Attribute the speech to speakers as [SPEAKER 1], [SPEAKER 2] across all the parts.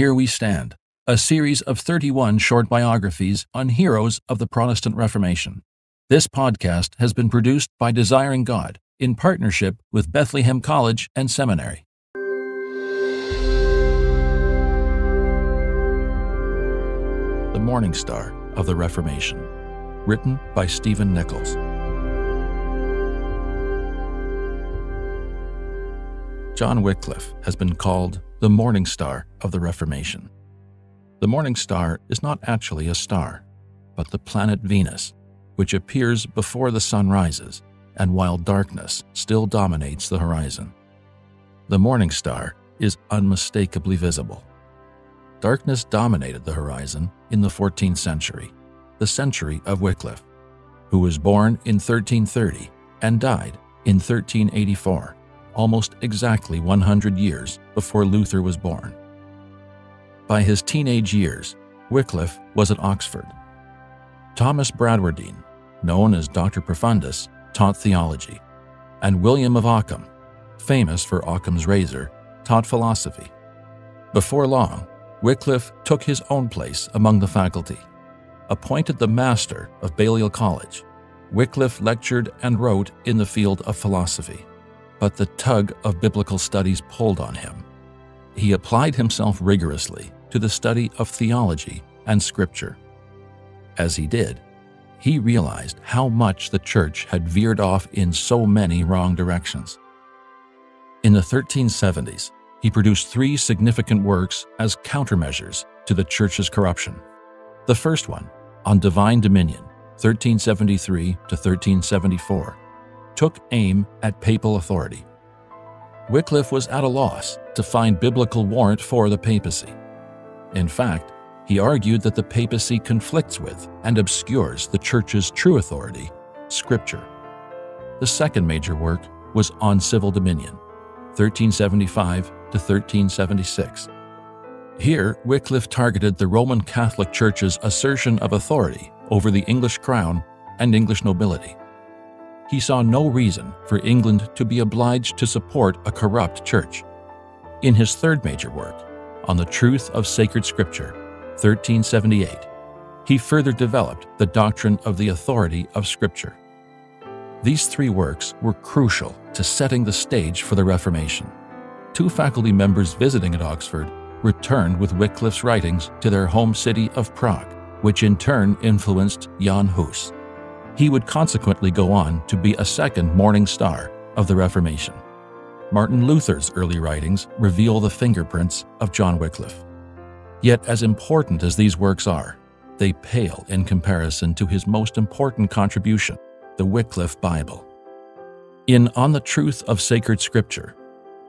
[SPEAKER 1] Here We Stand, a series of 31 short biographies on heroes of the Protestant Reformation. This podcast has been produced by Desiring God in partnership with Bethlehem College and Seminary. The Morning Star of the Reformation, written by Stephen Nichols. John Wycliffe has been called the morning star of the Reformation. The morning star is not actually a star, but the planet Venus, which appears before the sun rises and while darkness still dominates the horizon. The morning star is unmistakably visible. Darkness dominated the horizon in the 14th century, the century of Wycliffe, who was born in 1330 and died in 1384 almost exactly 100 years before Luther was born. By his teenage years, Wycliffe was at Oxford. Thomas Bradwardine, known as Dr. Profundus, taught theology, and William of Ockham, famous for Ockham's razor, taught philosophy. Before long, Wycliffe took his own place among the faculty. Appointed the master of Balliol College, Wycliffe lectured and wrote in the field of philosophy but the tug of biblical studies pulled on him. He applied himself rigorously to the study of theology and scripture. As he did, he realized how much the church had veered off in so many wrong directions. In the 1370s, he produced three significant works as countermeasures to the church's corruption. The first one, on divine dominion, 1373 to 1374, took aim at papal authority. Wycliffe was at a loss to find biblical warrant for the papacy. In fact, he argued that the papacy conflicts with and obscures the Church's true authority, Scripture. The second major work was On Civil Dominion, 1375 to 1376. Here, Wycliffe targeted the Roman Catholic Church's assertion of authority over the English crown and English nobility he saw no reason for England to be obliged to support a corrupt church. In his third major work, On the Truth of Sacred Scripture, 1378, he further developed the doctrine of the authority of Scripture. These three works were crucial to setting the stage for the Reformation. Two faculty members visiting at Oxford returned with Wycliffe's writings to their home city of Prague, which in turn influenced Jan Hus. He would consequently go on to be a second morning star of the Reformation. Martin Luther's early writings reveal the fingerprints of John Wycliffe. Yet, as important as these works are, they pale in comparison to his most important contribution, the Wycliffe Bible. In On the Truth of Sacred Scripture,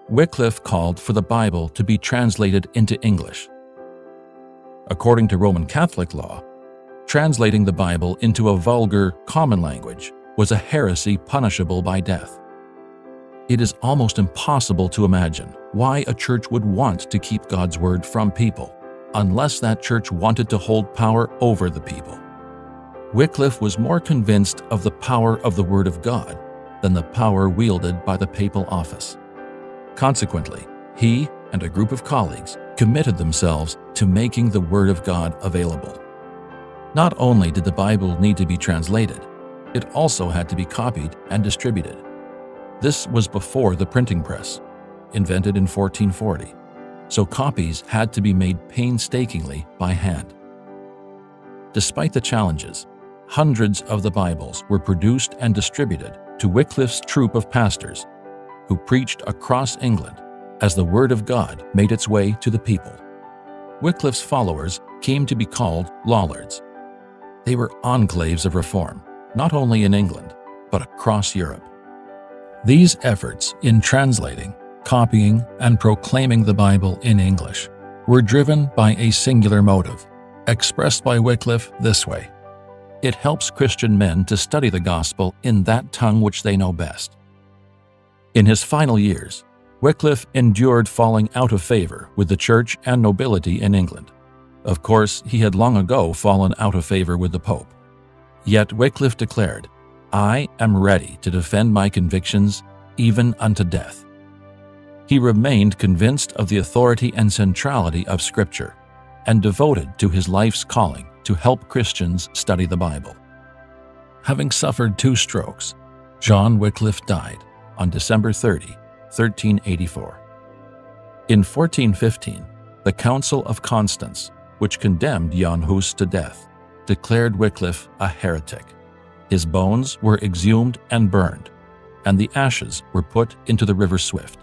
[SPEAKER 1] Wycliffe called for the Bible to be translated into English. According to Roman Catholic law, translating the Bible into a vulgar, common language was a heresy punishable by death. It is almost impossible to imagine why a church would want to keep God's word from people unless that church wanted to hold power over the people. Wycliffe was more convinced of the power of the Word of God than the power wielded by the papal office. Consequently, he and a group of colleagues committed themselves to making the Word of God available. Not only did the Bible need to be translated, it also had to be copied and distributed. This was before the printing press, invented in 1440, so copies had to be made painstakingly by hand. Despite the challenges, hundreds of the Bibles were produced and distributed to Wycliffe's troop of pastors, who preached across England as the Word of God made its way to the people. Wycliffe's followers came to be called Lollards they were enclaves of reform, not only in England, but across Europe. These efforts in translating, copying, and proclaiming the Bible in English were driven by a singular motive, expressed by Wycliffe this way It helps Christian men to study the gospel in that tongue which they know best. In his final years, Wycliffe endured falling out of favor with the church and nobility in England. Of course, he had long ago fallen out of favor with the Pope. Yet Wycliffe declared, I am ready to defend my convictions even unto death. he remained convinced of the authority and centrality of Scripture and devoted to his life's calling to help Christians study the Bible. Having suffered two strokes, John Wycliffe died on December 30, 1384. In 1415, the Council of Constance, which condemned Jan Hus to death, declared Wycliffe a heretic. His bones were exhumed and burned, and the ashes were put into the River Swift.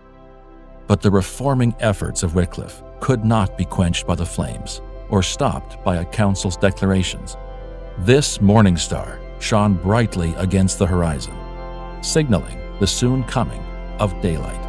[SPEAKER 1] But the reforming efforts of Wycliffe could not be quenched by the flames or stopped by a council's declarations. This morning star shone brightly against the horizon, signaling the soon coming of daylight.